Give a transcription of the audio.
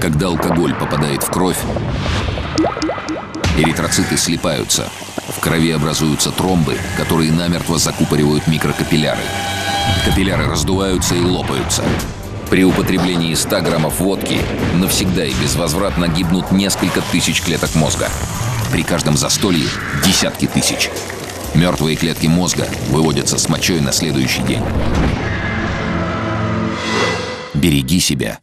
Когда алкоголь попадает в кровь, эритроциты слипаются. В крови образуются тромбы, которые намертво закупоривают микрокапилляры. Капилляры раздуваются и лопаются. При употреблении 100 граммов водки навсегда и безвозвратно гибнут несколько тысяч клеток мозга. При каждом застолье – десятки тысяч. Мертвые клетки мозга выводятся с мочой на следующий день. Береги себя